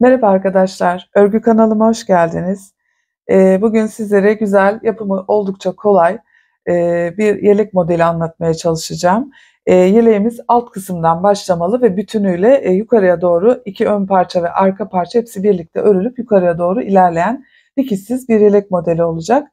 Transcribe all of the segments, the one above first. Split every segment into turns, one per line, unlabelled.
Merhaba arkadaşlar, örgü kanalıma hoş geldiniz. Ee, bugün sizlere güzel, yapımı oldukça kolay e, bir yelek modeli anlatmaya çalışacağım. E, yeleğimiz alt kısımdan başlamalı ve bütünüyle e, yukarıya doğru iki ön parça ve arka parça hepsi birlikte örülüp yukarıya doğru ilerleyen dikişsiz bir yelek modeli olacak.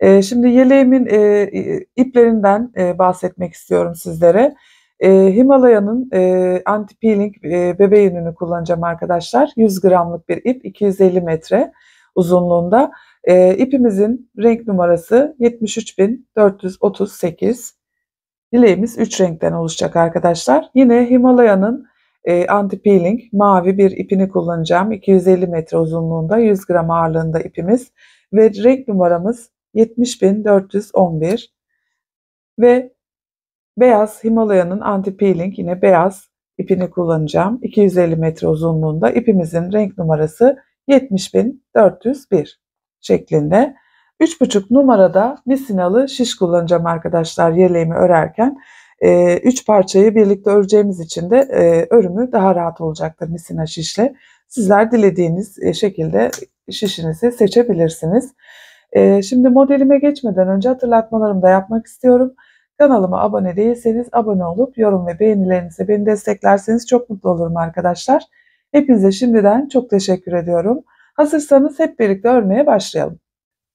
E, şimdi yeleğimin e, iplerinden bahsetmek istiyorum sizlere. E, Himalaya'nın e, anti-peeling e, bebe yününü kullanacağım arkadaşlar. 100 gramlık bir ip 250 metre uzunluğunda. E, ipimizin renk numarası 73438. Dileğimiz 3 renkten oluşacak arkadaşlar. Yine Himalaya'nın e, anti-peeling mavi bir ipini kullanacağım. 250 metre uzunluğunda 100 gram ağırlığında ipimiz. Ve renk numaramız 70411. Ve Beyaz Himalaya'nın anti-peeling yine beyaz ipini kullanacağım. 250 metre uzunluğunda ipimizin renk numarası 70401 şeklinde. 3,5 numarada misinalı şiş kullanacağım arkadaşlar yeleğimi örerken. 3 e, parçayı birlikte öreceğimiz için de e, örümü daha rahat olacaktır misina şişle. Sizler dilediğiniz e, şekilde şişinizi seçebilirsiniz. Şimdi modelime geçmeden önce hatırlatmalarımı da yapmak istiyorum. Kanalıma abone değilseniz abone olup yorum ve beğenilerinizle beni desteklerseniz çok mutlu olurum arkadaşlar. Hepinize şimdiden çok teşekkür ediyorum. Hazırsanız hep birlikte örmeye başlayalım.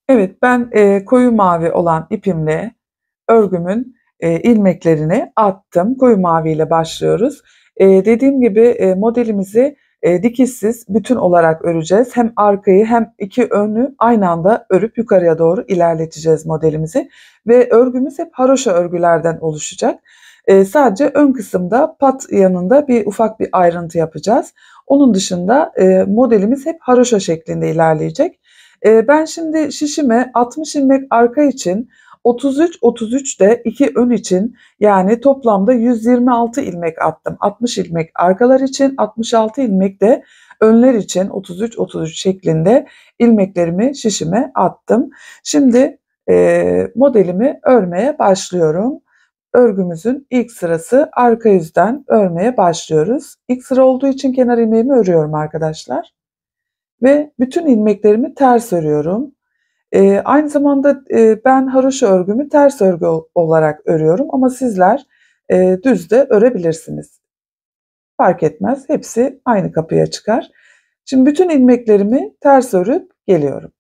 Evet ben e, koyu mavi olan ipimle örgümün e, ilmeklerini attım. Koyu mavi ile başlıyoruz. E, dediğim gibi e, modelimizi e, dikişsiz bütün olarak öreceğiz. Hem arkayı hem iki önü aynı anda örüp yukarıya doğru ilerleteceğiz modelimizi. Ve örgümüz hep haroşa örgülerden oluşacak. E, sadece ön kısımda pat yanında bir ufak bir ayrıntı yapacağız. Onun dışında e, modelimiz hep haroşa şeklinde ilerleyecek. E, ben şimdi şişime 60 ilmek arka için 33 33 de iki ön için yani toplamda 126 ilmek attım. 60 ilmek arkalar için, 66 ilmek de önler için 33 33 şeklinde ilmeklerimi şişime attım. Şimdi e, modelimi örmeye başlıyorum. Örgümüzün ilk sırası arka yüzden örmeye başlıyoruz. İlk sıra olduğu için kenar ilmeğimi örüyorum arkadaşlar. Ve bütün ilmeklerimi ters örüyorum. E, aynı zamanda e, ben haroşa örgümü ters örgü olarak örüyorum ama sizler e, düz de örebilirsiniz. Fark etmez. Hepsi aynı kapıya çıkar. Şimdi bütün ilmeklerimi ters örüp geliyorum.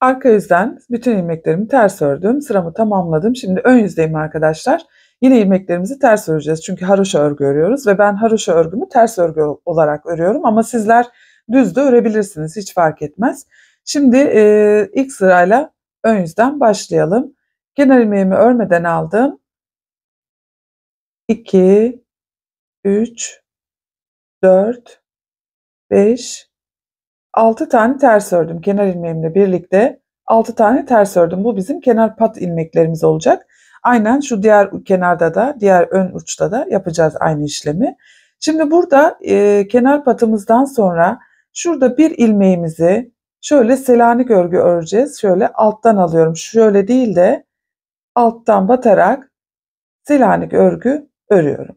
Arka yüzden bütün ilmeklerimi ters ördüm. Sıramı tamamladım. Şimdi ön yüzdeyim arkadaşlar. Yine ilmeklerimizi ters öreceğiz. Çünkü haroşa örgü örüyoruz ve ben haroşa örgümü ters örgü olarak örüyorum. Ama sizler düz de örebilirsiniz. Hiç fark etmez. Şimdi e, ilk sırayla ön yüzden başlayalım. Kenar ilmeğimi örmeden aldım. 2, 3, 4, 5, 6 tane ters ördüm. Kenar ilmeğimle birlikte 6 tane ters ördüm. Bu bizim kenar pat ilmeklerimiz olacak. Aynen şu diğer kenarda da, diğer ön uçta da yapacağız aynı işlemi. Şimdi burada e, kenar patımızdan sonra şurada bir ilmeğimizi Şöyle Selanik örgü öreceğiz. Şöyle alttan alıyorum. Şöyle değil de alttan batarak Selanik örgü örüyorum.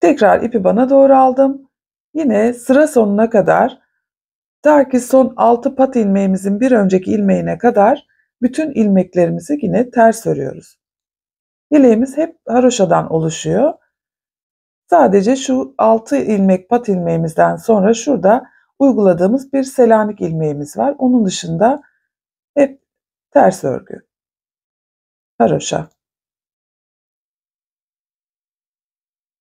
Tekrar ipi bana doğru aldım. Yine sıra sonuna kadar ta ki son 6 pat ilmeğimizin bir önceki ilmeğine kadar bütün ilmeklerimizi yine ters örüyoruz. Yeleğimiz hep haroşadan oluşuyor. Sadece şu 6 ilmek pat ilmeğimizden sonra şurada uyguladığımız bir Selanik ilmeğimiz var. Onun dışında hep ters örgü. Haroşa.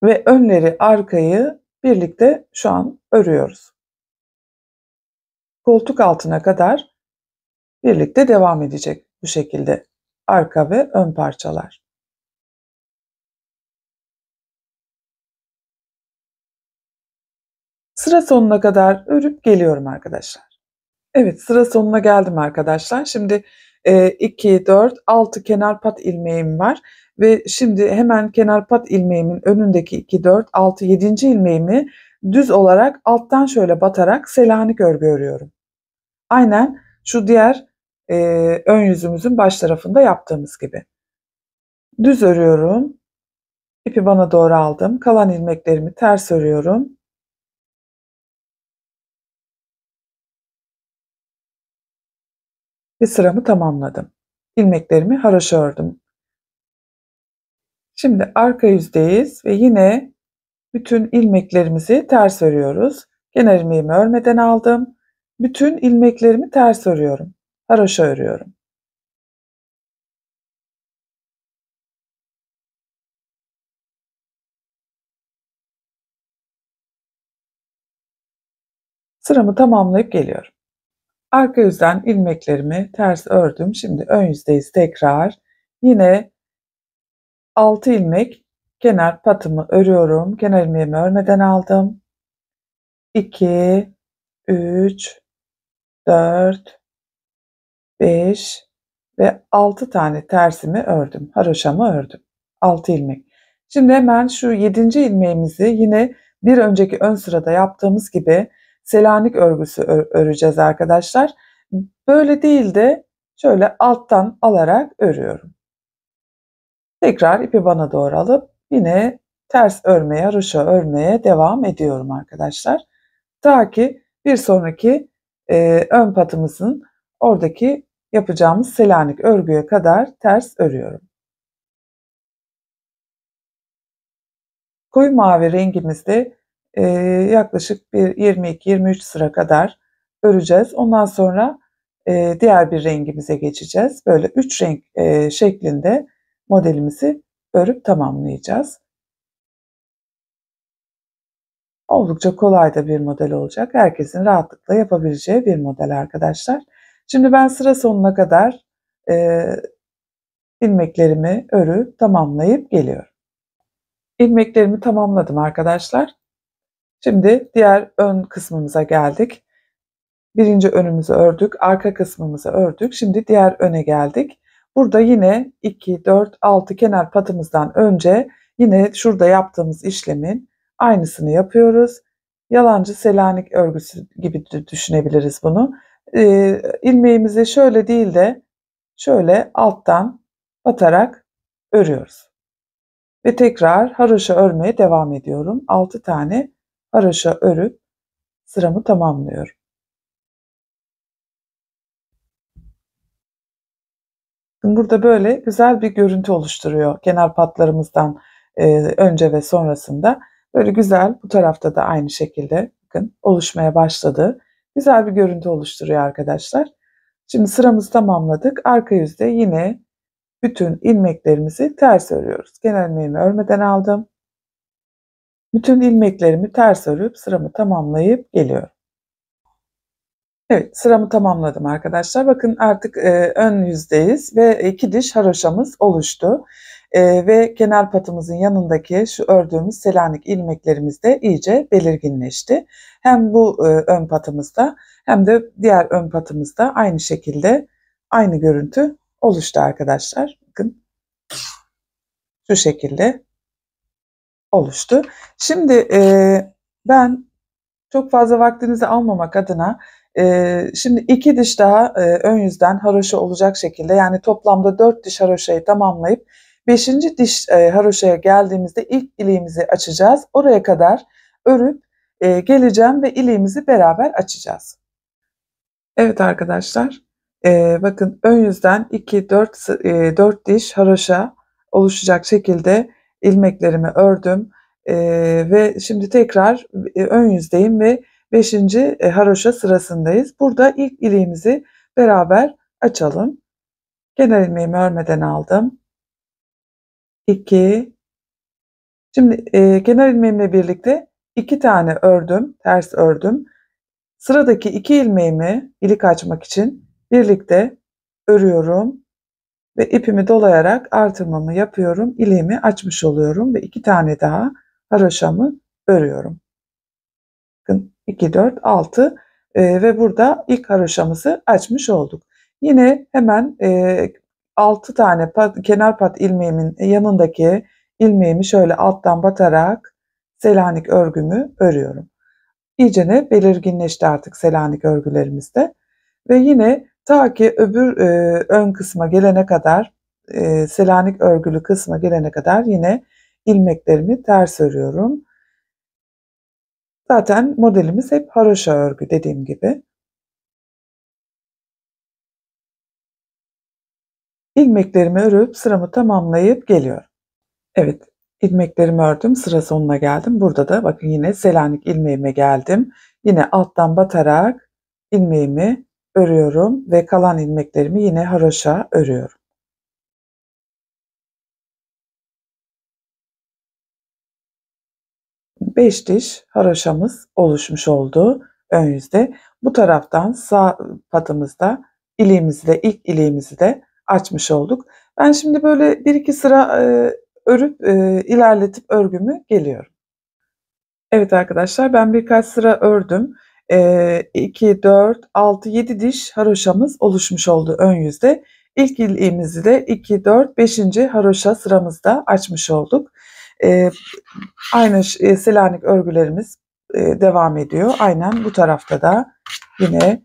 Ve önleri arkayı birlikte şu an örüyoruz. Koltuk altına kadar birlikte devam edecek bu şekilde arka ve ön parçalar. Sıra sonuna kadar örüp geliyorum arkadaşlar. Evet sıra sonuna geldim arkadaşlar. Şimdi 2, 4, 6 kenar pat ilmeğim var. Ve şimdi hemen kenar pat ilmeğimin önündeki 2, 4, 6, 7. ilmeğimi düz olarak alttan şöyle batarak selanik örgü örüyorum. Aynen şu diğer e, ön yüzümüzün baş tarafında yaptığımız gibi. Düz örüyorum. İpi bana doğru aldım. Kalan ilmeklerimi ters örüyorum ve sıramı tamamladım. İlmeklerimi haroşa ördüm. Şimdi arka yüzdeyiz ve yine bütün ilmeklerimizi ters örüyoruz. Kenar ilmeğimi örmeden aldım. Bütün ilmeklerimi ters örüyorum. Haroşa örüyorum. Sıramı tamamlayıp geliyorum. Arka yüzden ilmeklerimi ters ördüm. Şimdi ön yüzdeyiz tekrar. Yine 6 ilmek kenar patımı örüyorum. Kenar ilmeğimi örmeden aldım. 2 3 4 5 ve 6 tane tersimi ördüm. Haroşamı ördüm. 6 ilmek. Şimdi hemen şu 7. ilmeğimizi yine bir önceki ön sırada yaptığımız gibi Selanik örgüsü öreceğiz arkadaşlar. Böyle değil de şöyle alttan alarak örüyorum. Tekrar ipi bana doğru alıp yine ters örmeye, haroşa örmeye devam ediyorum arkadaşlar. Ta ki bir sonraki e, ön patımızın oradaki yapacağımız Selanik örgüye kadar ters örüyorum. Koyu mavi rengimizde e, yaklaşık bir 22-23 sıra kadar öreceğiz. Ondan sonra e, diğer bir rengimize geçeceğiz. Böyle 3 renk e, şeklinde modelimizi örüp tamamlayacağız. Oldukça kolay da bir model olacak. Herkesin rahatlıkla yapabileceği bir model arkadaşlar. Şimdi ben sıra sonuna kadar e, ilmeklerimi örüp tamamlayıp geliyorum. İlmeklerimi tamamladım arkadaşlar. Şimdi diğer ön kısmımıza geldik. Birinci önümüzü ördük, arka kısmımızı ördük. Şimdi diğer öne geldik. Burada yine 2, 4, 6 kenar patımızdan önce yine şurada yaptığımız işlemin aynısını yapıyoruz. Yalancı Selanik örgüsü gibi düşünebiliriz bunu. Ee, ilmeğimizi şöyle değil de şöyle alttan batarak örüyoruz. Ve tekrar haroşa örmeye devam ediyorum. 6 tane haroşa örüp sıramı tamamlıyorum. Burada böyle güzel bir görüntü oluşturuyor kenar patlarımızdan e, önce ve sonrasında. Böyle güzel bu tarafta da aynı şekilde bakın oluşmaya başladı. Güzel bir görüntü oluşturuyor arkadaşlar. Şimdi sıramızı tamamladık. Arka yüzde yine bütün ilmeklerimizi ters örüyoruz. Kenar ilmeğimi örmeden aldım. Bütün ilmeklerimi ters örüp sıramı tamamlayıp geliyorum. Evet sıramı tamamladım arkadaşlar. Bakın artık e, ön yüzdeyiz ve iki diş haroşamız oluştu. E, ve kenar patımızın yanındaki şu ördüğümüz selanik ilmeklerimiz de iyice belirginleşti. Hem bu e, ön patımızda hem de diğer ön patımızda aynı şekilde aynı görüntü oluştu arkadaşlar. Bakın şu şekilde oluştu. Şimdi e, ben çok fazla vaktinizi almamak adına e, şimdi iki diş daha e, ön yüzden haroşa olacak şekilde yani toplamda dört diş haroşayı tamamlayıp beşinci diş e, haroşaya geldiğimizde ilk iliğimizi açacağız. Oraya kadar örüp e, geleceğim ve iliğimizi beraber açacağız. Evet arkadaşlar e, bakın ön yüzden 2 4 e, 4 diş haroşa oluşacak şekilde ilmeklerimi ördüm e, ve şimdi tekrar e, ön yüzdeyim ve 5. E, haroşa sırasındayız. Burada ilk iliğimizi beraber açalım. Kenar ilmeğimi örmeden aldım. 2 Şimdi e, kenar ilmeğimle birlikte 2 tane ördüm, ters ördüm. Sıradaki 2 ilmeğimi ilik açmak için birlikte örüyorum ve ipimi dolayarak artırmamı yapıyorum. İliğimi açmış oluyorum ve 2 tane daha haroşamı örüyorum. Bakın 2, 4, 6 e, ve burada ilk haroşamızı açmış olduk. Yine hemen e, 6 tane pat, kenar pat ilmeğimin yanındaki ilmeğimi şöyle alttan batarak Selanik örgümü örüyorum. İyicene belirginleşti artık Selanik örgülerimizde. Ve yine ta ki öbür e, ön kısma gelene kadar e, Selanik örgülü kısma gelene kadar yine ilmeklerimi ters örüyorum. Zaten modelimiz hep haroşa örgü dediğim gibi. ilmeklerimi örüp sıramı tamamlayıp geliyorum. Evet, ilmeklerimi ördüm. Sıra sonuna geldim. Burada da bakın yine Selanik ilmeğime geldim. Yine alttan batarak ilmeğimi örüyorum ve kalan ilmeklerimi yine haroşa örüyorum. 5 diş haroşamız oluşmuş oldu ön yüzde. Bu taraftan sağ patımızda iliğimizi de ilk iliğimizi de açmış olduk. Ben şimdi böyle bir iki sıra e, örüp e, ilerletip örgümü geliyorum. Evet arkadaşlar ben birkaç sıra ördüm. E, 2, 4, 6, 7 diş haroşamız oluşmuş oldu ön yüzde. İlk iliğimizi de 2, 4, 5. haroşa sıramızda açmış olduk. E, aynı e, Selanik örgülerimiz e, devam ediyor. Aynen bu tarafta da yine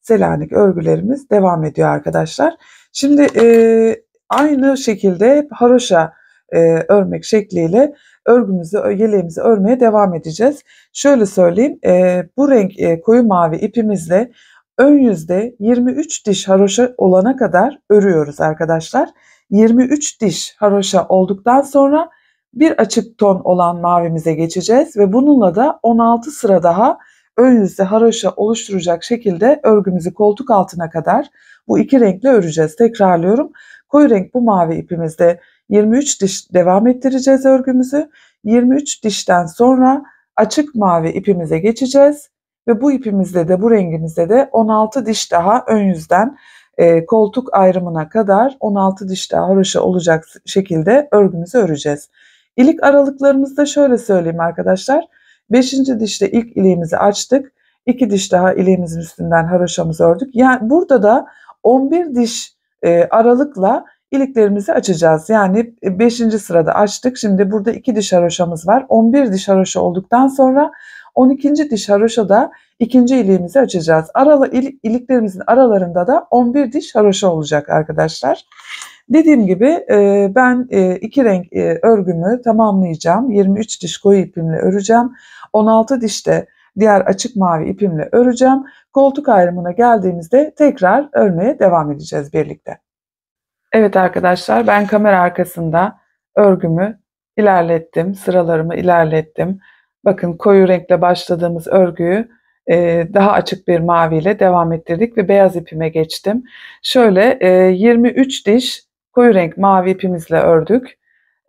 Selanik örgülerimiz devam ediyor arkadaşlar. Şimdi e, aynı şekilde haroşa örmek şekliyle örgümüzü, yeleğimizi örmeye devam edeceğiz. Şöyle söyleyeyim, e, bu renk e, koyu mavi ipimizle ön yüzde 23 diş haroşa olana kadar örüyoruz arkadaşlar. 23 diş haroşa olduktan sonra bir açık ton olan mavimize geçeceğiz ve bununla da 16 sıra daha ön yüzde haroşa oluşturacak şekilde örgümüzü koltuk altına kadar bu iki renkle öreceğiz. Tekrarlıyorum. Koyu renk bu mavi ipimizde 23 diş devam ettireceğiz örgümüzü. 23 dişten sonra açık mavi ipimize geçeceğiz ve bu ipimizde de bu rengimizde de 16 diş daha ön yüzden e, koltuk ayrımına kadar 16 diş daha haroşa olacak şekilde örgümüzü öreceğiz. İlik aralıklarımızda şöyle söyleyeyim arkadaşlar. Beşinci dişte ilk iliğimizi açtık. İki diş daha iliğimizin üstünden haroşamızı ördük. Yani burada da 11 diş e, aralıkla iliklerimizi açacağız. Yani 5. sırada açtık. Şimdi burada 2 diş haroşamız var. 11 diş haroşa olduktan sonra 12. diş haroşada ikinci iliğimizi açacağız. Aralı iliklerimizin aralarında da 11 diş haroşa olacak arkadaşlar. Dediğim gibi e, ben e, iki renk e, örgümü tamamlayacağım. 23 diş koyu ipimle öreceğim. 16 dişte diğer açık mavi ipimle öreceğim. Koltuk ayrımına geldiğimizde tekrar örmeye devam edeceğiz birlikte. Evet arkadaşlar ben kamera arkasında örgümü ilerlettim. Sıralarımı ilerlettim. Bakın koyu renkle başladığımız örgüyü daha açık bir maviyle devam ettirdik ve beyaz ipime geçtim. Şöyle 23 diş koyu renk mavi ipimizle ördük.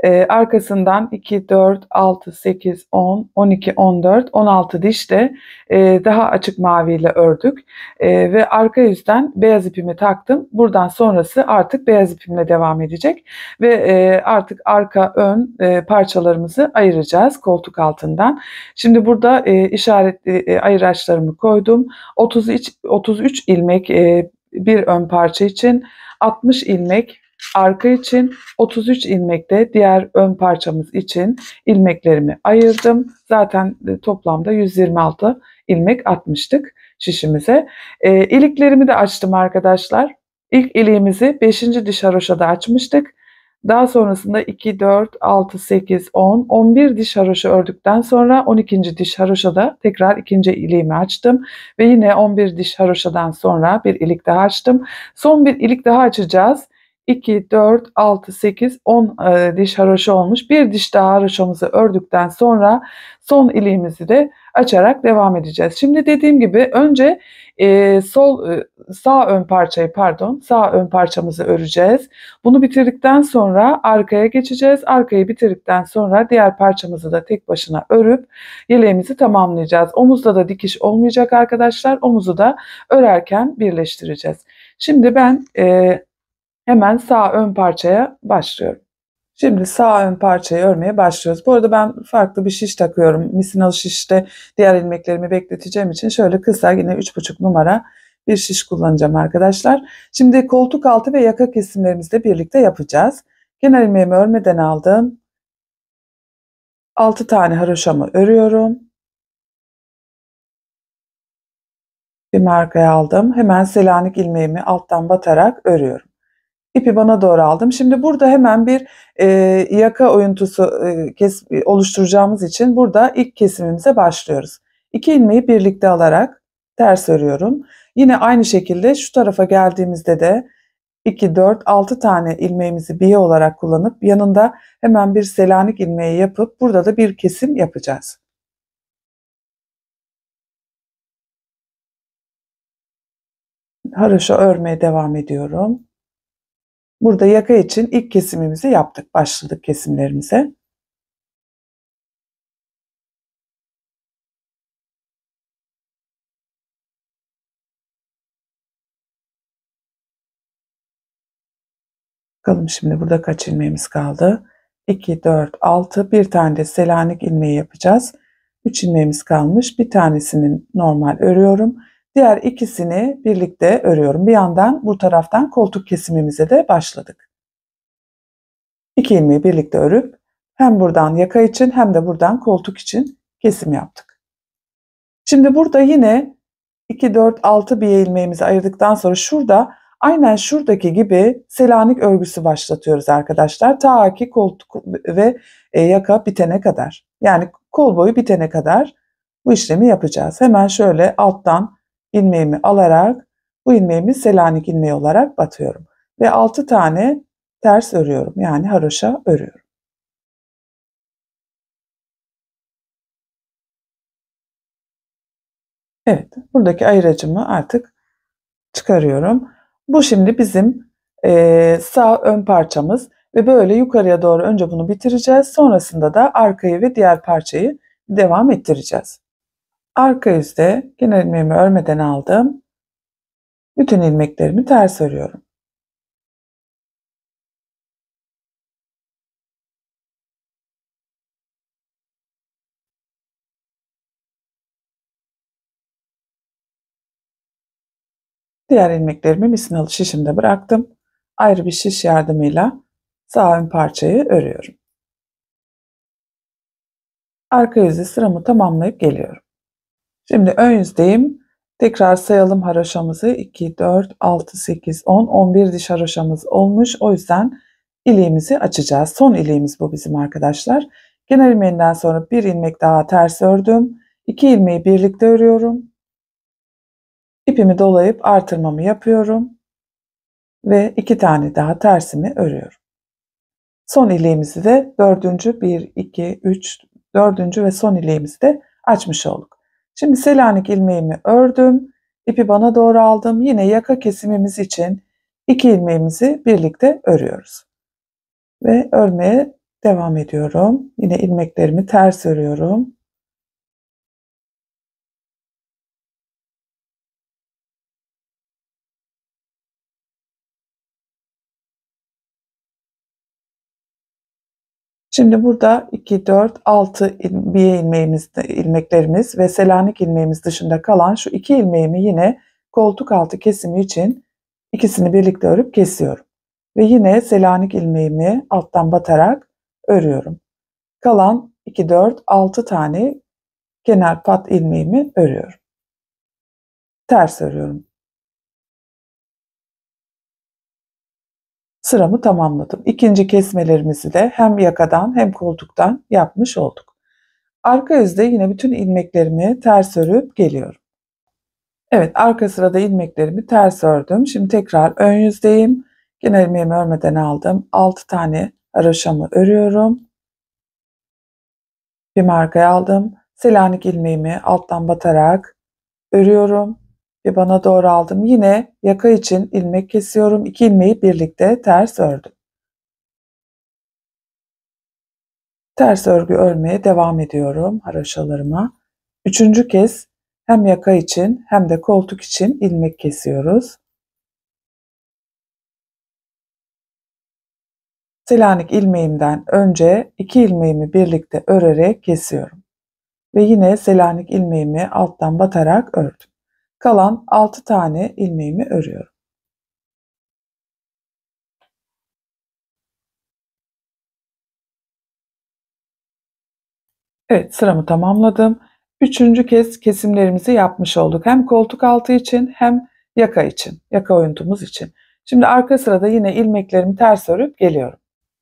Ee, arkasından 2, 4, 6, 8, 10, 12, 14, 16 diş de e, daha açık maviyle ördük. E, ve arka yüzden beyaz ipimi taktım. Buradan sonrası artık beyaz ipimle devam edecek. Ve e, artık arka ön e, parçalarımızı ayıracağız koltuk altından. Şimdi burada e, işaretli e, ayıraçlarımı koydum. 33, 33 ilmek e, bir ön parça için 60 ilmek Arka için 33 ilmekte diğer ön parçamız için ilmeklerimi ayırdım. Zaten e, toplamda 126 ilmek atmıştık şişimize. E, iliklerimi de açtım arkadaşlar. İlk iliğimizi 5. diş haroşada açmıştık. Daha sonrasında 2, 4, 6, 8, 10, 11 diş haroşa ördükten sonra 12. diş haroşada tekrar ikinci iliğimi açtım. Ve yine 11 diş haroşadan sonra bir ilik daha açtım. Son bir ilik daha açacağız. 2, 4, 6, 8, 10 diş haroşa olmuş. Bir diş daha haroşamızı ördükten sonra son iliğimizi de açarak devam edeceğiz. Şimdi dediğim gibi önce e, sol e, sağ ön parçayı pardon sağ ön parçamızı öreceğiz. Bunu bitirdikten sonra arkaya geçeceğiz. Arkayı bitirdikten sonra diğer parçamızı da tek başına örüp yeleğimizi tamamlayacağız. Omuzda da dikiş olmayacak arkadaşlar. Omuzu da örerken birleştireceğiz. Şimdi ben e, Hemen sağ ön parçaya başlıyorum. Şimdi sağ ön parçayı örmeye başlıyoruz. Bu arada ben farklı bir şiş takıyorum. Misinalı şişte diğer ilmeklerimi bekleteceğim için şöyle kısa yine 3,5 numara bir şiş kullanacağım arkadaşlar. Şimdi koltuk altı ve yaka kesimlerimizi de birlikte yapacağız. Kenar ilmeğimi örmeden aldım. 6 tane haroşamı örüyorum. Bir markaya aldım. Hemen Selanik ilmeğimi alttan batarak örüyorum. İpi bana doğru aldım. Şimdi burada hemen bir e, yaka oyuntusu e, kes, oluşturacağımız için burada ilk kesimimize başlıyoruz. İki ilmeği birlikte alarak ters örüyorum. Yine aynı şekilde şu tarafa geldiğimizde de 2, 4, 6 tane ilmeğimizi biye olarak kullanıp yanında hemen bir selanik ilmeği yapıp burada da bir kesim yapacağız. Haroşa örmeye devam ediyorum. Burada yaka için ilk kesimimizi yaptık. Başladık kesimlerimize. Bakalım şimdi burada kaç ilmeğimiz kaldı? 2, 4, 6. Bir tane de selanik ilmeği yapacağız. 3 ilmeğimiz kalmış. Bir tanesini normal örüyorum. Diğer ikisini birlikte örüyorum. Bir yandan bu taraftan koltuk kesimimize de başladık. İki ilmeği birlikte örüp hem buradan yaka için hem de buradan koltuk için kesim yaptık. Şimdi burada yine 2, 4, 6 bir ilmeğimizi ayırdıktan sonra şurada aynen şuradaki gibi selanik örgüsü başlatıyoruz arkadaşlar. Ta ki koltuk ve e, yaka bitene kadar. Yani kol boyu bitene kadar bu işlemi yapacağız. Hemen şöyle alttan ilmeğimi alarak bu ilmeğimi Selanik ilmeği olarak batıyorum. Ve 6 tane ters örüyorum. Yani haroşa örüyorum. Evet, buradaki ayıracımı artık çıkarıyorum. Bu şimdi bizim e, sağ ön parçamız ve böyle yukarıya doğru önce bunu bitireceğiz. Sonrasında da arkayı ve diğer parçayı devam ettireceğiz. Arka yüzde genel ilmeğimi örmeden aldım. Bütün ilmeklerimi ters örüyorum. Diğer ilmeklerimi misinalı şişimde bıraktım. Ayrı bir şiş yardımıyla sağ ön parçayı örüyorum. Arka yüzü sıramı tamamlayıp geliyorum. Şimdi ön yüzdeyim. Tekrar sayalım haroşamızı. 2, 4, 6, 8, 10, 11 diş haroşamız olmuş. O yüzden iliğimizi açacağız. Son iliğimiz bu bizim arkadaşlar. Genel ilmeğinden sonra bir ilmek daha ters ördüm. İki ilmeği birlikte örüyorum. İpimi dolayıp artırmamı yapıyorum. Ve iki tane daha tersimi örüyorum. Son iliğimizi de dördüncü, bir, iki, üç, dördüncü ve son iliğimizi de açmış olduk. Şimdi Selanik ilmeğimi ördüm. İpi bana doğru aldım. Yine yaka kesimimiz için iki ilmeğimizi birlikte örüyoruz. Ve örmeye devam ediyorum. Yine ilmeklerimi ters örüyorum. Şimdi burada 2, 4, 6 biye ilmeğimiz, ilmeklerimiz ve selanik ilmeğimiz dışında kalan şu iki ilmeğimi yine koltuk altı kesimi için ikisini birlikte örüp kesiyorum. Ve yine selanik ilmeğimi alttan batarak örüyorum. Kalan 2, 4, 6 tane kenar pat ilmeğimi örüyorum. Ters örüyorum. Sıramı tamamladım. İkinci kesmelerimizi de hem yakadan hem koltuktan yapmış olduk. Arka yüzde yine bütün ilmeklerimi ters örüp geliyorum. Evet arka sırada ilmeklerimi ters ördüm. Şimdi tekrar ön yüzdeyim. Yine ilmeğimi örmeden aldım. 6 tane haroşamı örüyorum. Bir markaya aldım. Selanik ilmeğimi alttan batarak örüyorum ve bana doğru aldım. Yine yaka için ilmek kesiyorum. İki ilmeği birlikte ters ördüm. Ters örgü örmeye devam ediyorum haroşalarıma. Üçüncü kez hem yaka için hem de koltuk için ilmek kesiyoruz. Selanik ilmeğimden önce iki ilmeğimi birlikte örerek kesiyorum. Ve yine Selanik ilmeğimi alttan batarak ördüm. Kalan 6 tane ilmeğimi örüyorum. Evet sıramı tamamladım. Üçüncü kez kesimlerimizi yapmış olduk. Hem koltuk altı için hem yaka için, yaka oyuntumuz için. Şimdi arka sırada yine ilmeklerimi ters örüp geliyorum.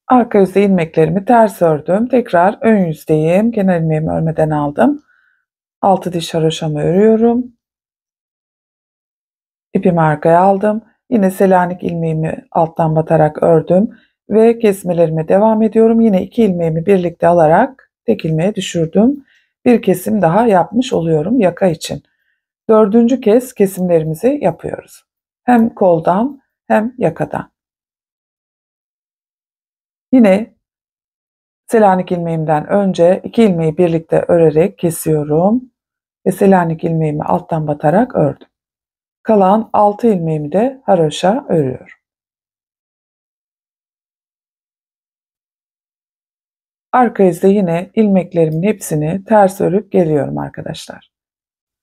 Arka yüzde ilmeklerimi ters ördüm. Tekrar ön yüzdeyim. Genel ilmeğimi örmeden aldım. Altı diş haroşamı örüyorum. İpimi arkaya aldım. Yine Selanik ilmeğimi alttan batarak ördüm ve kesmelerime devam ediyorum. Yine iki ilmeğimi birlikte alarak tek ilmeğe düşürdüm. Bir kesim daha yapmış oluyorum yaka için. Dördüncü kez kesimlerimizi yapıyoruz. Hem koldan hem yakadan. Yine Selanik ilmeğimden önce iki ilmeği birlikte örerek kesiyorum ve Selanik ilmeğimi alttan batarak ördüm. Kalan 6 ilmeğimi de haroşa örüyorum. Arka yüzde yine ilmeklerimin hepsini ters örüp geliyorum arkadaşlar.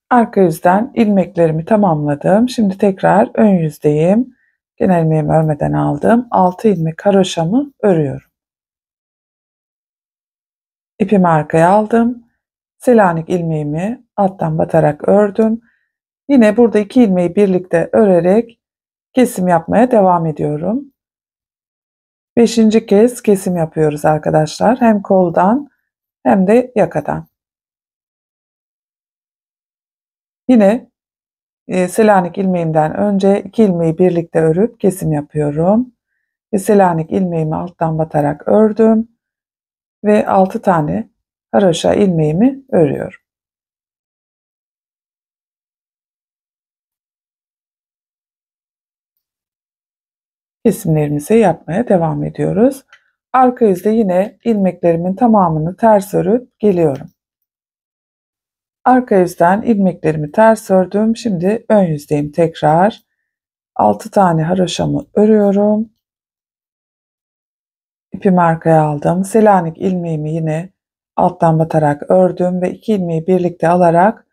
Arka yüzden ilmeklerimi tamamladım. Şimdi tekrar ön yüzdeyim. Genel ilmeğimi örmeden aldım. 6 ilmek haroşamı örüyorum. İpimi arkaya aldım. Selanik ilmeğimi alttan batarak ördüm. Yine burada iki ilmeği birlikte örerek kesim yapmaya devam ediyorum. Beşinci kez kesim yapıyoruz arkadaşlar. Hem koldan hem de yakadan. Yine e, Selanik ilmeğimden önce iki ilmeği birlikte örüp kesim yapıyorum. Ve Selanik ilmeğimi alttan batarak ördüm. Ve 6 tane haroşa ilmeğimi örüyorum. Kesimlerimizi yapmaya devam ediyoruz. Arka yüzde yine ilmeklerimin tamamını ters örüp geliyorum. Arka yüzden ilmeklerimi ters ördüm. Şimdi ön yüzdeyim tekrar. 6 tane haroşamı örüyorum. İpimi arkaya aldım. Selanik ilmeğimi yine alttan batarak ördüm ve iki ilmeği birlikte alarak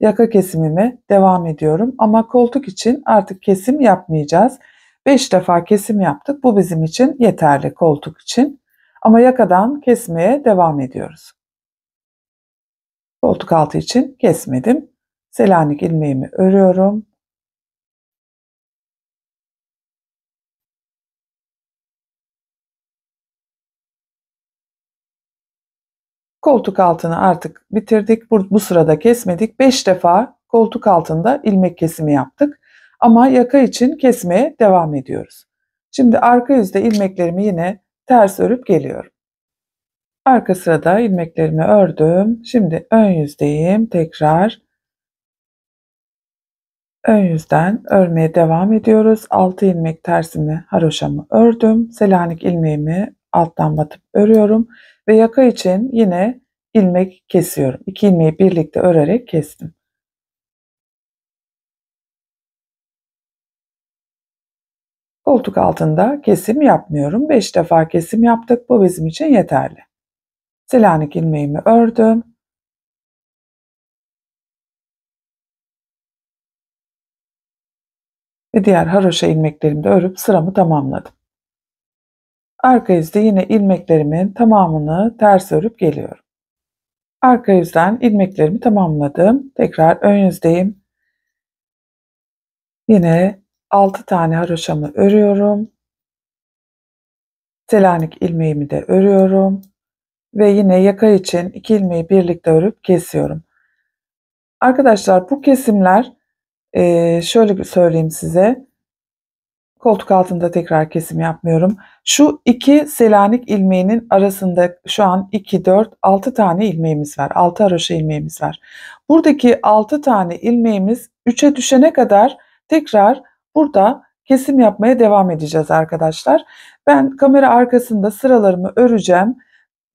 yaka kesimime devam ediyorum. Ama koltuk için artık kesim yapmayacağız. 5 defa kesim yaptık. Bu bizim için yeterli koltuk için. Ama yakadan kesmeye devam ediyoruz. Koltuk altı için kesmedim. Selanik ilmeğimi örüyorum. Koltuk altını artık bitirdik. Bu, bu sırada kesmedik. 5 defa koltuk altında ilmek kesimi yaptık. Ama yaka için kesmeye devam ediyoruz. Şimdi arka yüzde ilmeklerimi yine ters örüp geliyorum. Arka sırada ilmeklerimi ördüm. Şimdi ön yüzdeyim. Tekrar ön yüzden örmeye devam ediyoruz. 6 ilmek tersimi haroşamı ördüm. Selanik ilmeğimi alttan batıp örüyorum ve yaka için yine ilmek kesiyorum. 2 ilmeği birlikte örerek kestim. Koltuk altında kesim yapmıyorum. 5 defa kesim yaptık. Bu bizim için yeterli. Selanik ilmeğimi ördüm. Ve diğer haroşa ilmeklerimi de örüp sıramı tamamladım. Arka yüzde yine ilmeklerimin tamamını ters örüp geliyorum. Arka yüzden ilmeklerimi tamamladım. Tekrar ön yüzdeyim. Yine 6 tane haroşamı örüyorum. Selanik ilmeğimi de örüyorum. Ve yine yaka için 2 ilmeği birlikte örüp kesiyorum. Arkadaşlar bu kesimler şöyle söyleyeyim size. Koltuk altında tekrar kesim yapmıyorum. Şu iki Selanik ilmeğinin arasında şu an 2, 4, 6 tane ilmeğimiz var. 6 haroşa ilmeğimiz var. Buradaki 6 tane ilmeğimiz 3'e düşene kadar tekrar Burada kesim yapmaya devam edeceğiz arkadaşlar. Ben kamera arkasında sıralarımı öreceğim.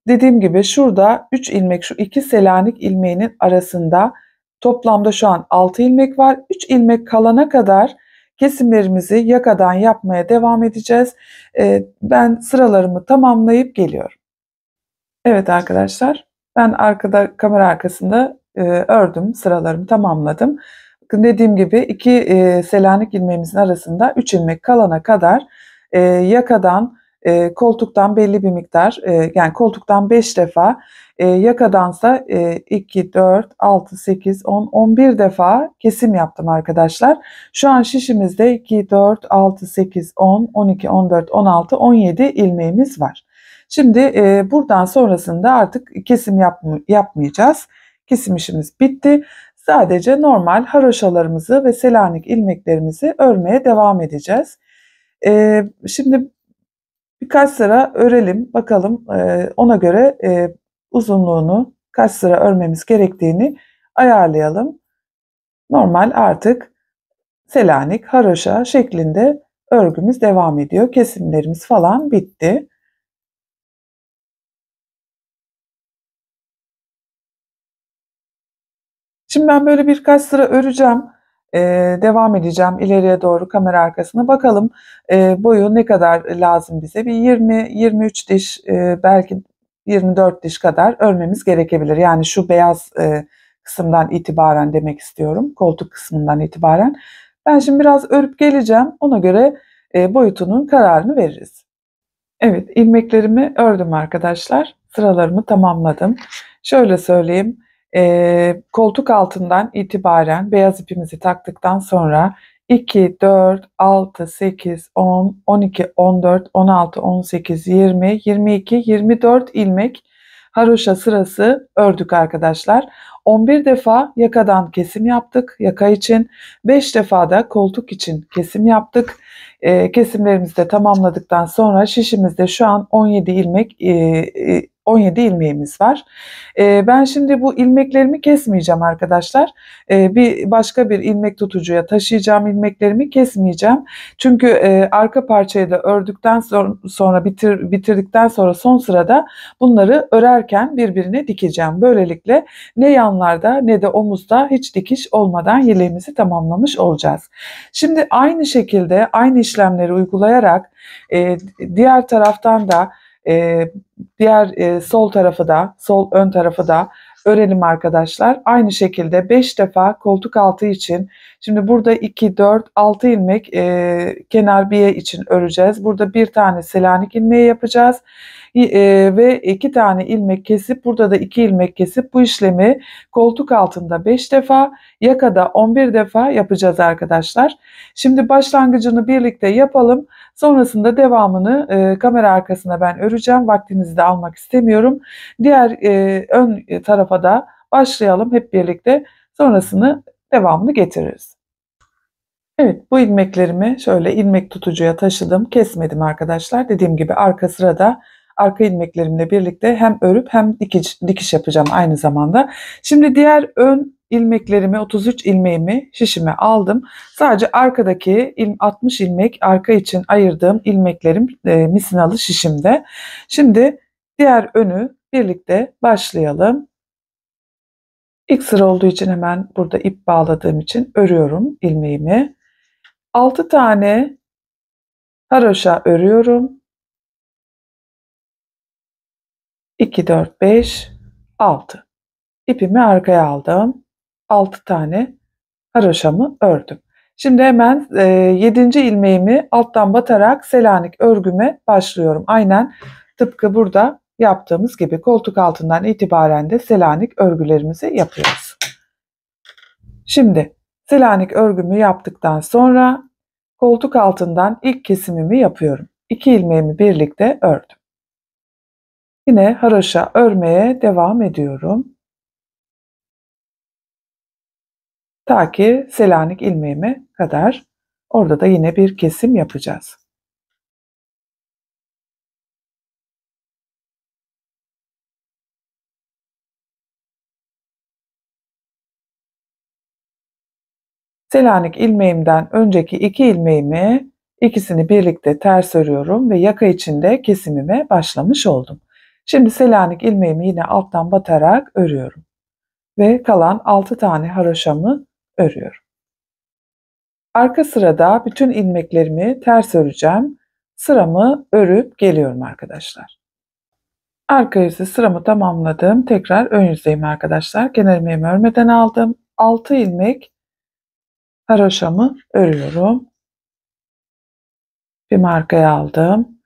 Dediğim gibi şurada 3 ilmek şu 2 selanik ilmeğinin arasında toplamda şu an 6 ilmek var. 3 ilmek kalana kadar kesimlerimizi yakadan yapmaya devam edeceğiz. Ee, ben sıralarımı tamamlayıp geliyorum. Evet arkadaşlar ben arkada kamera arkasında e, ördüm sıralarımı tamamladım dediğim gibi iki e, Selanik ilmeğimizin arasında 3 ilmek kalana kadar e, yakadan e, koltuktan belli bir miktar e, yani koltuktan 5 defa e, yakadansa e, 2, 4, 6, 8, 10, 11 defa kesim yaptım arkadaşlar. Şu an şişimizde 2, 4, 6, 8, 10, 12, 14, 16, 17 ilmeğimiz var. Şimdi e, buradan sonrasında artık kesim yapm yapmayacağız. Kesim işimiz bitti. Sadece normal haroşalarımızı ve selanik ilmeklerimizi örmeye devam edeceğiz. Ee, şimdi birkaç sıra örelim bakalım e, ona göre e, uzunluğunu kaç sıra örmemiz gerektiğini ayarlayalım. Normal artık Selanik, haroşa şeklinde örgümüz devam ediyor. Kesimlerimiz falan bitti. Şimdi ben böyle birkaç sıra öreceğim. Ee, devam edeceğim ileriye doğru kamera arkasına. Bakalım e, boyu ne kadar lazım bize? Bir 20-23 diş e, belki 24 diş kadar örmemiz gerekebilir. Yani şu beyaz e, kısımdan itibaren demek istiyorum. Koltuk kısmından itibaren. Ben şimdi biraz örüp geleceğim. Ona göre e, boyutunun kararını veririz. Evet ilmeklerimi ördüm arkadaşlar. Sıralarımı tamamladım. Şöyle söyleyeyim. E, koltuk altından itibaren beyaz ipimizi taktıktan sonra 2, 4, 6, 8, 10, 12, 14, 16, 18, 20, 22, 24 ilmek haroşa sırası ördük arkadaşlar. 11 defa yakadan kesim yaptık yaka için. 5 defa da koltuk için kesim yaptık. E, kesimlerimizi de tamamladıktan sonra şişimizde şu an 17 ilmek e, 17 ilmeğimiz var. E, ben şimdi bu ilmeklerimi kesmeyeceğim arkadaşlar. E, bir başka bir ilmek tutucuya taşıyacağım ilmeklerimi kesmeyeceğim. Çünkü e, arka parçayı da ördükten sonra, sonra bitir, bitirdikten sonra son sırada bunları örerken birbirine dikeceğim. Böylelikle ne yanlarda ne de omuzda hiç dikiş olmadan yeleğimizi tamamlamış olacağız. Şimdi aynı şekilde aynı işlemleri uygulayarak e, diğer taraftan da e, diğer e, sol tarafı da, sol ön tarafı da örelim arkadaşlar. Aynı şekilde 5 defa koltuk altı için. Şimdi burada 2, 4, 6 ilmek e, kenar biye için öreceğiz. Burada bir tane selanik ilmeği yapacağız. E, ve iki tane ilmek kesip burada da iki ilmek kesip bu işlemi koltuk altında 5 defa yakada 11 defa yapacağız arkadaşlar. Şimdi başlangıcını birlikte yapalım. Sonrasında devamını e, kamera arkasına ben öreceğim. Vaktinizi de almak istemiyorum. Diğer e, ön tarafa da başlayalım hep birlikte. Sonrasını devamını getiririz. Evet bu ilmeklerimi şöyle ilmek tutucuya taşıdım. Kesmedim arkadaşlar. Dediğim gibi arka sırada arka ilmeklerimle birlikte hem örüp hem dikiş, dikiş yapacağım aynı zamanda. Şimdi diğer ön ilmeklerimi 33 ilmeğimi şişime aldım. Sadece arkadaki 60 ilmek arka için ayırdığım ilmeklerim e, misinalı şişimde. Şimdi diğer önü birlikte başlayalım. İlk sıra olduğu için hemen burada ip bağladığım için örüyorum ilmeğimi. 6 tane haroşa örüyorum. 2, 4, 5, 6. İpimi arkaya aldım. 6 tane haroşamı ördüm. Şimdi hemen e, 7. ilmeğimi alttan batarak Selanik örgüme başlıyorum. Aynen tıpkı burada yaptığımız gibi koltuk altından itibaren de Selanik örgülerimizi yapıyoruz. Şimdi Selanik örgümü yaptıktan sonra koltuk altından ilk kesimimi yapıyorum. 2 ilmeğimi birlikte ördüm. Yine haroşa örmeye devam ediyorum. Ta ki Selanik ilmeğime kadar orada da yine bir kesim yapacağız. Selanik ilmeğimden önceki iki ilmeğimi ikisini birlikte ters örüyorum ve yaka içinde kesimime başlamış oldum. Şimdi Selanik ilmeğimi yine alttan batarak örüyorum. Ve kalan 6 tane haroşamı örüyorum. Arka sırada bütün ilmeklerimi ters öreceğim. Sıramı örüp geliyorum arkadaşlar. Arka yüzü sıramı tamamladım. Tekrar ön yüzeyim arkadaşlar. Kenar ilmeğimi örmeden aldım. 6 ilmek haroşamı örüyorum. Bir markaya aldım.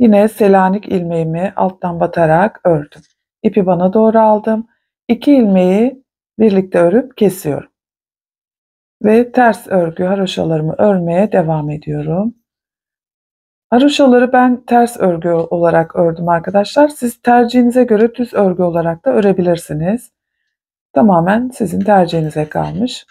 Yine Selanik ilmeğimi alttan batarak ördüm. İpi bana doğru aldım. İki ilmeği birlikte örüp kesiyorum. Ve ters örgü haroşalarımı örmeye devam ediyorum. Haroşaları ben ters örgü olarak ördüm arkadaşlar. Siz tercihinize göre düz örgü olarak da örebilirsiniz. Tamamen sizin tercihinize kalmış.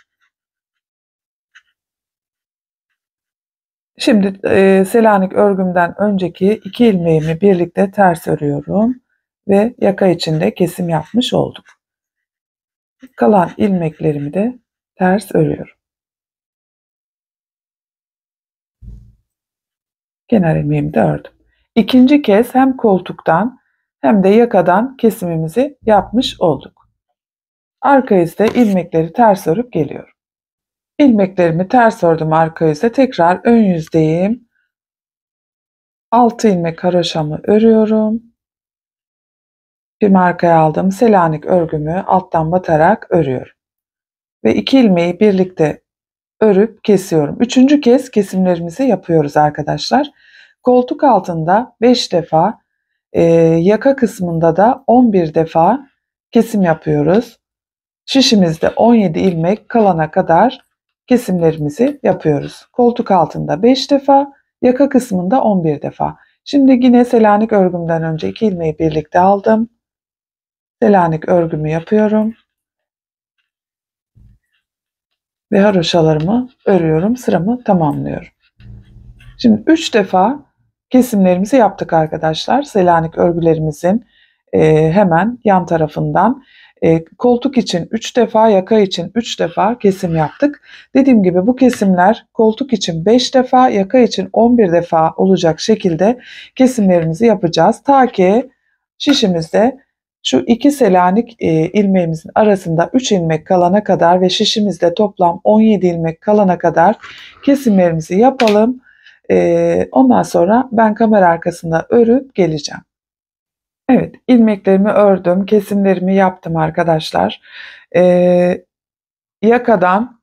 Şimdi e, Selanik örgümden önceki iki ilmeğimi birlikte ters örüyorum ve yaka içinde kesim yapmış olduk. Kalan ilmeklerimi de ters örüyorum. Kenar ilmeğimi de ördüm. İkinci kez hem koltuktan hem de yakadan kesimimizi yapmış olduk. Arka yüzde ilmekleri ters örüp geliyorum. İlmeklerimi ters ördüm arka yüzde. Tekrar ön yüzdeyim. 6 ilmek haroşamı örüyorum. Bir markaya aldım. Selanik örgümü alttan batarak örüyorum. Ve iki ilmeği birlikte örüp kesiyorum. Üçüncü kez kesimlerimizi yapıyoruz arkadaşlar. Koltuk altında 5 defa, e, yaka kısmında da 11 defa kesim yapıyoruz. Şişimizde 17 ilmek kalana kadar kesimlerimizi yapıyoruz. Koltuk altında 5 defa, yaka kısmında 11 defa. Şimdi yine Selanik örgümden önce 2 ilmeği birlikte aldım. Selanik örgümü yapıyorum. Ve haroşalarımı örüyorum. Sıramı tamamlıyorum. Şimdi 3 defa kesimlerimizi yaptık arkadaşlar. Selanik örgülerimizin hemen yan tarafından. E, koltuk için 3 defa, yaka için 3 defa kesim yaptık. Dediğim gibi bu kesimler koltuk için 5 defa, yaka için 11 defa olacak şekilde kesimlerimizi yapacağız. Ta ki şişimizde şu iki Selanik e, ilmeğimizin arasında 3 ilmek kalana kadar ve şişimizde toplam 17 ilmek kalana kadar kesimlerimizi yapalım. E, ondan sonra ben kamera arkasında örüp geleceğim. Evet, ilmeklerimi ördüm, kesimlerimi yaptım arkadaşlar. Ee, yakadan,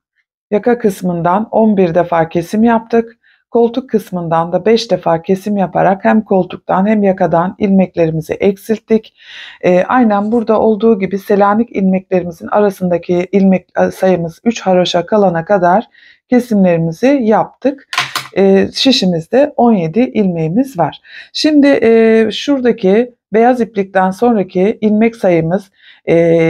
yaka kısmından 11 defa kesim yaptık. Koltuk kısmından da 5 defa kesim yaparak hem koltuktan hem yakadan ilmeklerimizi eksilttik. Ee, aynen burada olduğu gibi Selanik ilmeklerimizin arasındaki ilmek sayımız 3 haroşa kalana kadar kesimlerimizi yaptık. Ee, şişimizde 17 ilmeğimiz var. Şimdi e, şuradaki Beyaz iplikten sonraki ilmek sayımız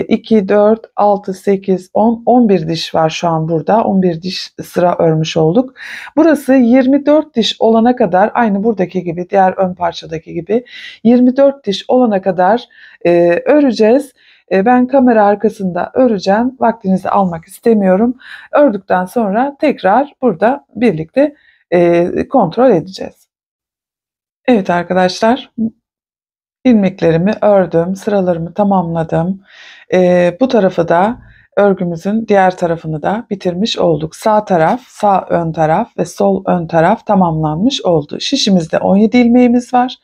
2, 4, 6, 8, 10, 11 diş var şu an burada. 11 diş sıra örmüş olduk. Burası 24 diş olana kadar aynı buradaki gibi diğer ön parçadaki gibi 24 diş olana kadar e, öreceğiz. E, ben kamera arkasında öreceğim. Vaktinizi almak istemiyorum. Ördükten sonra tekrar burada birlikte e, kontrol edeceğiz. Evet arkadaşlar ilmeklerimi ördüm, sıralarımı tamamladım. E, bu tarafı da örgümüzün diğer tarafını da bitirmiş olduk. Sağ taraf, sağ ön taraf ve sol ön taraf tamamlanmış oldu. Şişimizde 17 ilmeğimiz var.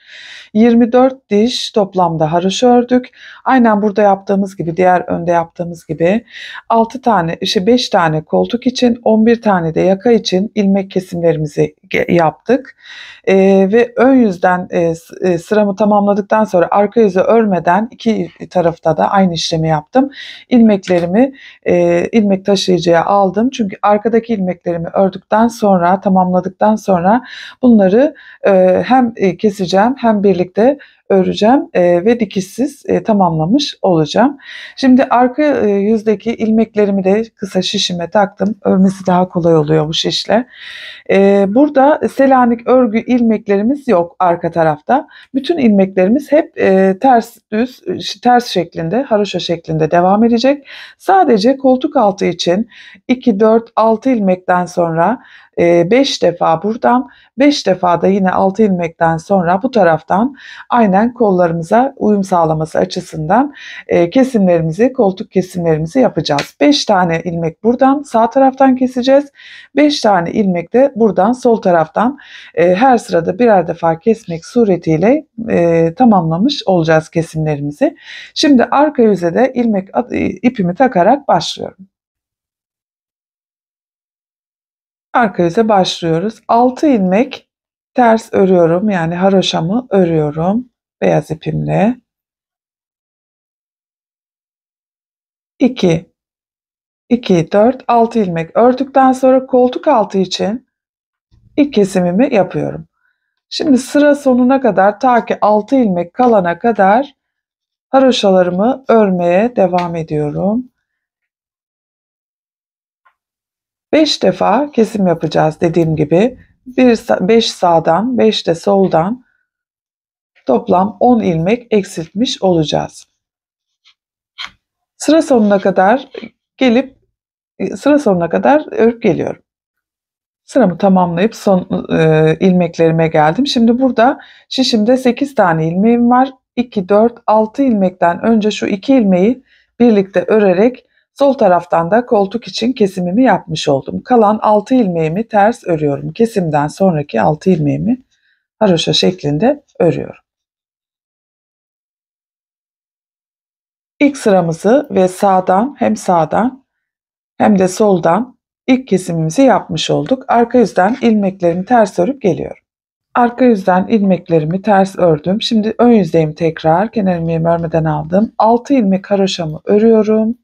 24 diş toplamda haroşa ördük. Aynen burada yaptığımız gibi, diğer önde yaptığımız gibi 6 tane, işte 5 tane koltuk için, 11 tane de yaka için ilmek kesimlerimizi yaptık. E, ve ön yüzden e, e, sıramı tamamladıktan sonra arka yüzü örmeden iki tarafta da aynı işlemi yaptım. İlmeklerimi e, ilmek taşıyıcıya aldım. Çünkü arkadaki ilmeklerimi ördükten sonra, tamamladıktan sonra bunları e, hem keseceğim hem birlikte öreceğim e, ve dikişsiz e, tamamlamış olacağım. Şimdi arka e, yüzdeki ilmeklerimi de kısa şişime taktım. Örmesi daha kolay oluyor bu şişle. E, burada Selanik örgü ilmeklerimiz yok arka tarafta. Bütün ilmeklerimiz hep e, ters düz, ters şeklinde, haroşa şeklinde devam edecek. Sadece koltuk altı için 2, 4, 6 ilmekten sonra 5 defa buradan 5 defa da yine 6 ilmekten sonra bu taraftan aynen kollarımıza uyum sağlaması açısından kesimlerimizi koltuk kesimlerimizi yapacağız. 5 tane ilmek buradan sağ taraftan keseceğiz. 5 tane ilmek de buradan sol taraftan her sırada birer defa kesmek suretiyle tamamlamış olacağız kesimlerimizi. Şimdi arka yüze de ilmek ipimi takarak başlıyorum. Arka yüze başlıyoruz. 6 ilmek ters örüyorum. Yani haroşamı örüyorum beyaz ipimle. 2 2 4 6 ilmek ördükten sonra koltuk altı için ilk kesimimi yapıyorum. Şimdi sıra sonuna kadar ta ki 6 ilmek kalana kadar haroşalarımı örmeye devam ediyorum. 5 defa kesim yapacağız dediğim gibi. 5 sağdan 5 de soldan toplam 10 ilmek eksiltmiş olacağız. Sıra sonuna kadar gelip sıra sonuna kadar örüp geliyorum. Sıramı tamamlayıp son e, ilmeklerime geldim. Şimdi burada şişimde 8 tane ilmeğim var. 2, 4, 6 ilmekten önce şu 2 ilmeği birlikte örerek sol taraftan da koltuk için kesimimi yapmış oldum. Kalan 6 ilmeğimi ters örüyorum. Kesimden sonraki 6 ilmeğimi haroşa şeklinde örüyorum. İlk sıramızı ve sağdan hem sağdan hem de soldan ilk kesimimizi yapmış olduk. Arka yüzden ilmeklerimi ters örüp geliyorum. Arka yüzden ilmeklerimi ters ördüm. Şimdi ön yüzdeyim tekrar. Kenar ilmeğimi örmeden aldım. 6 ilmek haroşamı örüyorum.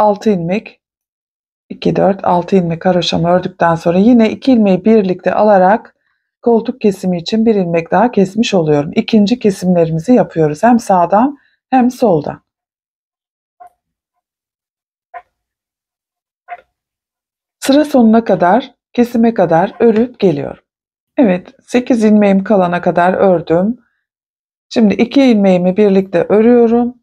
6 ilmek 2 4 6 ilmek haroşamı ördükten sonra yine 2 ilmeği birlikte alarak koltuk kesimi için bir ilmek daha kesmiş oluyorum. İkinci kesimlerimizi yapıyoruz. Hem sağdan hem soldan. Sıra sonuna kadar, kesime kadar örüp geliyorum. Evet, 8 ilmeğim kalana kadar ördüm. Şimdi 2 ilmeğimi birlikte örüyorum.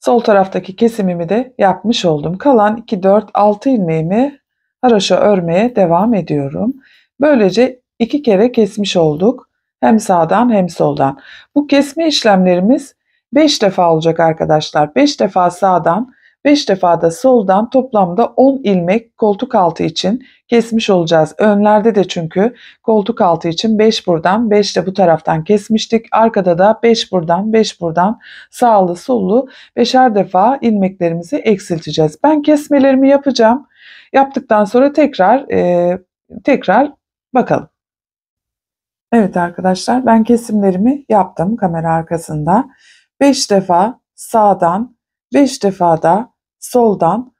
Sol taraftaki kesimimi de yapmış oldum. Kalan 2, 4, 6 ilmeğimi haroşa örmeye devam ediyorum. Böylece iki kere kesmiş olduk. Hem sağdan hem soldan. Bu kesme işlemlerimiz 5 defa olacak arkadaşlar. 5 defa sağdan, 5 defa da soldan toplamda 10 ilmek koltuk altı için kesmiş olacağız. Önlerde de çünkü koltuk altı için 5 buradan 5 de bu taraftan kesmiştik. Arkada da 5 buradan 5 buradan sağlı sollu 5'er defa ilmeklerimizi eksilteceğiz. Ben kesmelerimi yapacağım. Yaptıktan sonra tekrar e, tekrar bakalım. Evet arkadaşlar ben kesimlerimi yaptım kamera arkasında. 5 defa sağdan 5 defa da soldan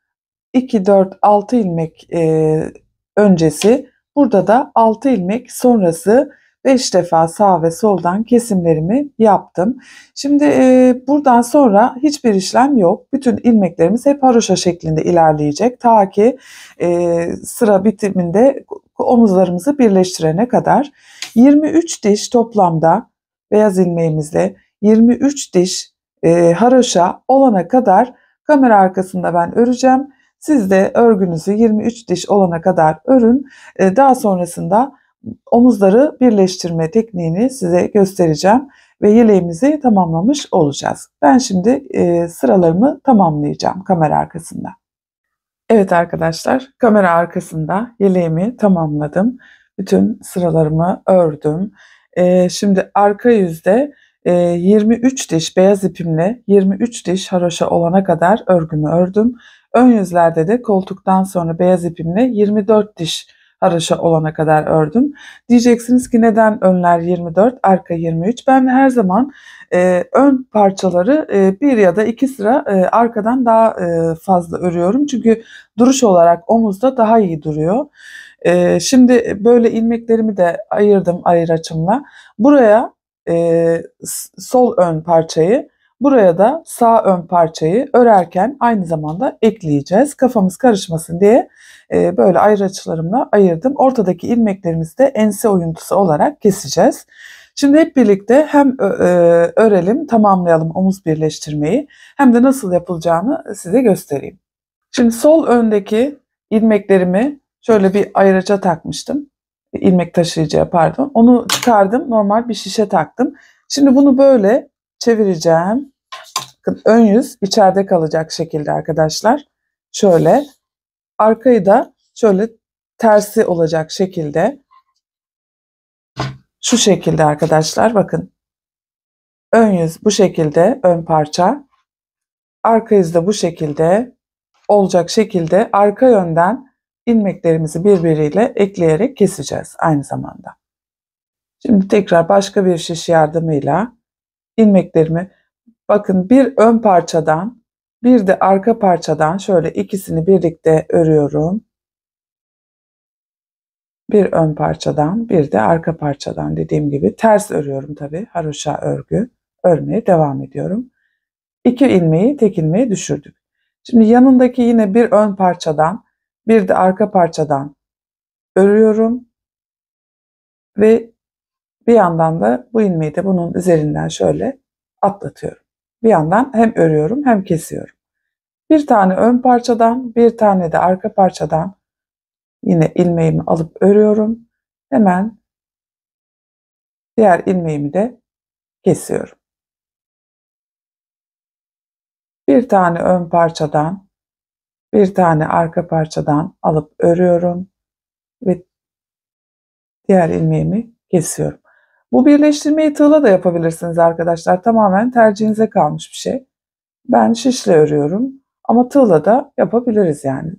2 4 6 ilmek e, öncesi burada da 6 ilmek sonrası 5 defa sağ ve soldan kesimlerimi yaptım. Şimdi e, buradan sonra hiçbir işlem yok. Bütün ilmeklerimiz hep haroşa şeklinde ilerleyecek. Ta ki e, sıra bitiminde omuzlarımızı birleştirene kadar 23 diş toplamda beyaz ilmeğimizle 23 diş e, haroşa olana kadar kamera arkasında ben öreceğim. Siz de örgünüzü 23 diş olana kadar örün. E, daha sonrasında omuzları birleştirme tekniğini size göstereceğim ve yeleğimizi tamamlamış olacağız. Ben şimdi e, sıralarımı tamamlayacağım kamera arkasında. Evet arkadaşlar kamera arkasında yeleğimi tamamladım. Bütün sıralarımı ördüm. E, şimdi arka yüzde 23 diş beyaz ipimle 23 diş haroşa olana kadar örgümü ördüm. Ön yüzlerde de koltuktan sonra beyaz ipimle 24 diş haroşa olana kadar ördüm. Diyeceksiniz ki neden önler 24, arka 23? Ben her zaman e, ön parçaları e, bir ya da iki sıra e, arkadan daha e, fazla örüyorum. Çünkü duruş olarak omuzda daha iyi duruyor. E, şimdi böyle ilmeklerimi de ayırdım ayır açımla. Buraya e, sol ön parçayı Buraya da sağ ön parçayı örerken aynı zamanda ekleyeceğiz. Kafamız karışmasın diye e, böyle ayrı açılarımla ayırdım. Ortadaki ilmeklerimizi de ense oyuntusu olarak keseceğiz. Şimdi hep birlikte hem e, örelim, tamamlayalım omuz birleştirmeyi hem de nasıl yapılacağını size göstereyim. Şimdi sol öndeki ilmeklerimi şöyle bir ayıraca takmıştım. İlmek taşıyıcıya pardon. Onu çıkardım. Normal bir şişe taktım. Şimdi bunu böyle çevireceğim. Bakın ön yüz içeride kalacak şekilde arkadaşlar. Şöyle arkayı da şöyle tersi olacak şekilde şu şekilde arkadaşlar bakın. Ön yüz bu şekilde ön parça. Arka yüz de bu şekilde olacak şekilde arka yönden ilmeklerimizi birbiriyle ekleyerek keseceğiz aynı zamanda. Şimdi tekrar başka bir şiş yardımıyla ilmeklerimi bakın bir ön parçadan bir de arka parçadan şöyle ikisini birlikte örüyorum. Bir ön parçadan bir de arka parçadan dediğim gibi ters örüyorum tabi haroşa örgü örmeye devam ediyorum. İki ilmeği tek ilmeğe düşürdük. Şimdi yanındaki yine bir ön parçadan bir de arka parçadan örüyorum ve bir yandan da bu ilmeği de bunun üzerinden şöyle atlatıyorum. Bir yandan hem örüyorum hem kesiyorum. Bir tane ön parçadan, bir tane de arka parçadan yine ilmeğimi alıp örüyorum. Hemen diğer ilmeğimi de kesiyorum. Bir tane ön parçadan, bir tane arka parçadan alıp örüyorum ve diğer ilmeğimi kesiyorum. Bu birleştirmeyi tığla da yapabilirsiniz arkadaşlar. Tamamen tercihinize kalmış bir şey. Ben şişle örüyorum ama tığla da yapabiliriz yani.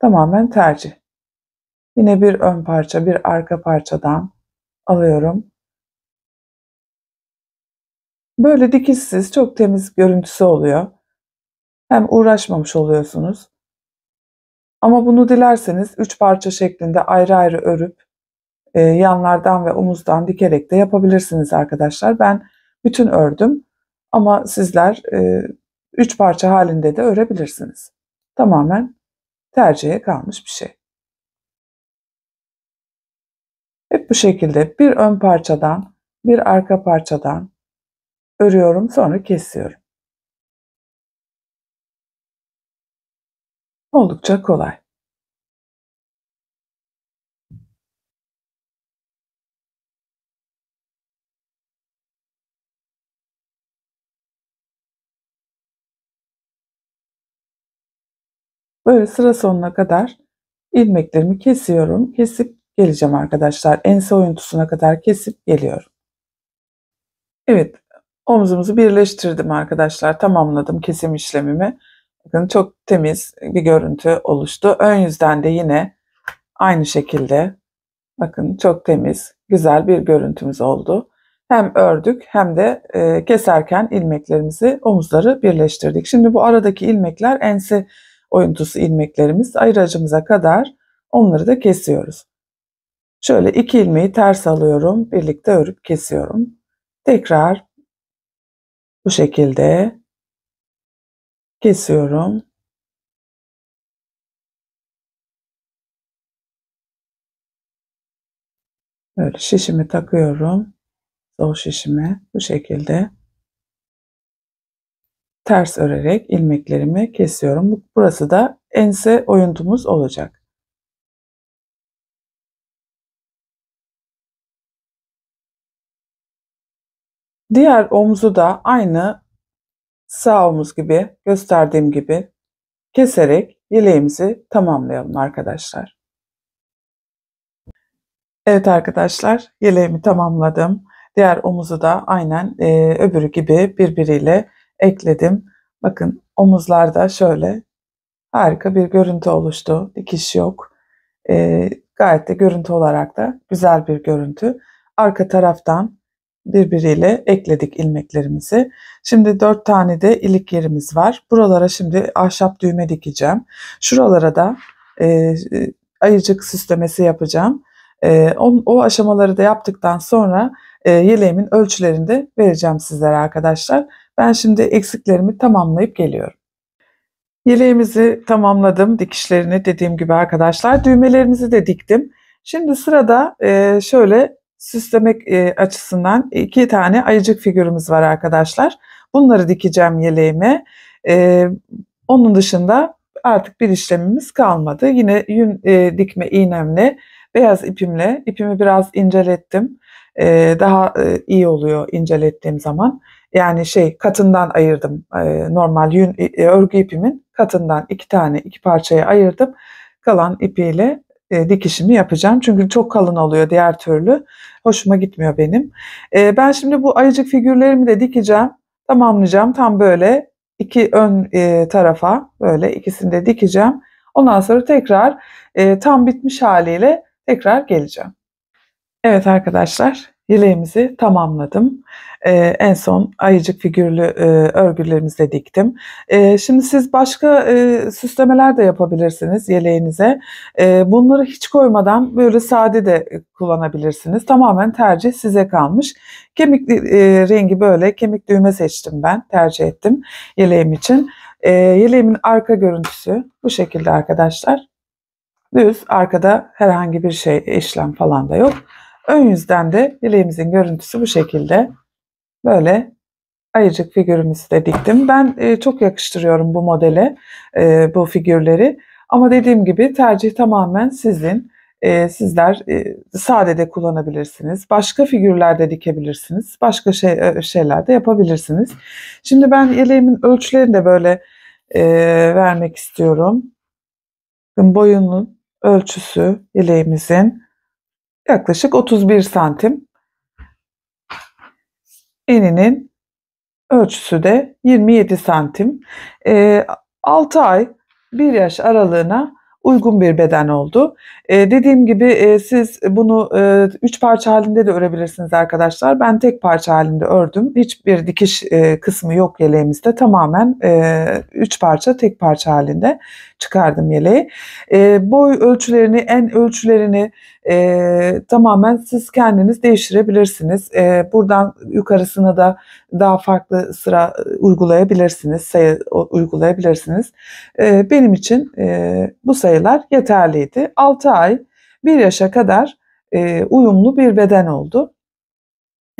Tamamen tercih. Yine bir ön parça, bir arka parçadan alıyorum. Böyle dikişsiz, çok temiz görüntüsü oluyor. Hem uğraşmamış oluyorsunuz. Ama bunu dilerseniz üç parça şeklinde ayrı ayrı örüp e, yanlardan ve omuzdan dikerek de yapabilirsiniz arkadaşlar. Ben bütün ördüm ama sizler e, üç parça halinde de örebilirsiniz. Tamamen tercihe kalmış bir şey. Hep bu şekilde bir ön parçadan, bir arka parçadan örüyorum sonra kesiyorum. Oldukça kolay. Böyle sıra sonuna kadar ilmeklerimi kesiyorum. Kesip geleceğim arkadaşlar. Ense oyuntusuna kadar kesip geliyorum. Evet, omzumuzu birleştirdim arkadaşlar. Tamamladım kesim işlemimi. Bakın çok temiz bir görüntü oluştu. Ön yüzden de yine aynı şekilde bakın çok temiz, güzel bir görüntümüz oldu. Hem ördük hem de e, keserken ilmeklerimizi omuzları birleştirdik. Şimdi bu aradaki ilmekler ense oyuntusu ilmeklerimiz ayıracımıza kadar onları da kesiyoruz. Şöyle iki ilmeği ters alıyorum, birlikte örüp kesiyorum. Tekrar bu şekilde kesiyorum. Böyle şişimi takıyorum. Sol şişime bu şekilde ters örerek ilmeklerimi kesiyorum. Burası da ense oyuntumuz olacak. Diğer omuzu da aynı sağ omuz gibi gösterdiğim gibi keserek yeleğimizi tamamlayalım arkadaşlar. Evet arkadaşlar yeleğimi tamamladım. Diğer omuzu da aynen e, öbürü gibi birbiriyle ekledim. Bakın omuzlarda şöyle harika bir görüntü oluştu. Dikiş yok. E, gayet de görüntü olarak da güzel bir görüntü. Arka taraftan birbiriyle ekledik ilmeklerimizi. Şimdi dört tane de ilik yerimiz var. Buralara şimdi ahşap düğme dikeceğim. Şuralara da e, ayıcık süslemesi yapacağım. E, o, o aşamaları da yaptıktan sonra e, yeleğimin ölçülerini de vereceğim sizlere arkadaşlar. Ben şimdi eksiklerimi tamamlayıp geliyorum. Yeleğimizi tamamladım dikişlerini dediğim gibi arkadaşlar. Düğmelerimizi de diktim. Şimdi sırada e, şöyle süslemek e, açısından iki tane ayıcık figürümüz var arkadaşlar. Bunları dikeceğim yeleğime. E, onun dışında artık bir işlemimiz kalmadı. Yine yün e, dikme iğnemle beyaz ipimle ipimi biraz incelettim. E, daha e, iyi oluyor incelettiğim zaman. Yani şey katından ayırdım. E, normal yün e, örgü ipimin katından iki tane iki parçaya ayırdım. Kalan ipiyle e, dikişimi yapacağım. Çünkü çok kalın oluyor diğer türlü. Hoşuma gitmiyor benim. E, ben şimdi bu ayıcık figürlerimi de dikeceğim. Tamamlayacağım. Tam böyle iki ön e, tarafa böyle ikisini de dikeceğim. Ondan sonra tekrar e, tam bitmiş haliyle tekrar geleceğim. Evet arkadaşlar yeleğimizi tamamladım. Ee, en son ayıcık figürlü e, örgülerimizi de diktim. E, şimdi siz başka e, süslemeler de yapabilirsiniz yeleğinize. E, bunları hiç koymadan böyle sade de kullanabilirsiniz. Tamamen tercih size kalmış. Kemik e, rengi böyle kemik düğme seçtim ben tercih ettim yeleğim için. E, yeleğimin arka görüntüsü bu şekilde arkadaşlar. Düz arkada herhangi bir şey işlem falan da yok. Ön yüzden de yeleğimizin görüntüsü bu şekilde. Böyle ayıcık figürümüzü de diktim. Ben e, çok yakıştırıyorum bu modele, e, bu figürleri. Ama dediğim gibi tercih tamamen sizin. E, sizler e, sade de kullanabilirsiniz. Başka figürlerde dikebilirsiniz. Başka şey, e, şeyler de yapabilirsiniz. Şimdi ben yeleğimin ölçülerini de böyle e, vermek istiyorum. Boyunun ölçüsü yeleğimizin yaklaşık 31 santim. Eninin ölçüsü de 27 santim. E, 6 ay 1 yaş aralığına uygun bir beden oldu. E, dediğim gibi e, siz bunu e, üç parça halinde de örebilirsiniz arkadaşlar. Ben tek parça halinde ördüm. Hiçbir dikiş e, kısmı yok yeleğimizde. Tamamen e, üç parça tek parça halinde çıkardım yeleği. E, boy ölçülerini, en ölçülerini e, tamamen siz kendiniz değiştirebilirsiniz. E, buradan yukarısına da daha farklı sıra uygulayabilirsiniz, sayı uygulayabilirsiniz. E, benim için e, bu sayılar yeterliydi. 6 ay 1 yaşa kadar e, uyumlu bir beden oldu.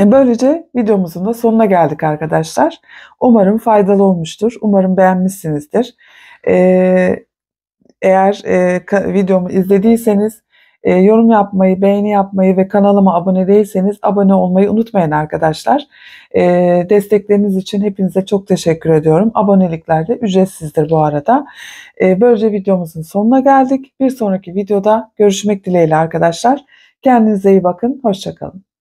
E, böylece videomuzun da sonuna geldik arkadaşlar. Umarım faydalı olmuştur. Umarım beğenmişsinizdir. Ee, eğer e, videomu izlediyseniz e, yorum yapmayı, beğeni yapmayı ve kanalıma abone değilseniz abone olmayı unutmayın arkadaşlar. E, destekleriniz için hepinize çok teşekkür ediyorum. Abonelikler de ücretsizdir bu arada. E, böylece videomuzun sonuna geldik. Bir sonraki videoda görüşmek dileğiyle arkadaşlar. Kendinize iyi bakın. Hoşçakalın.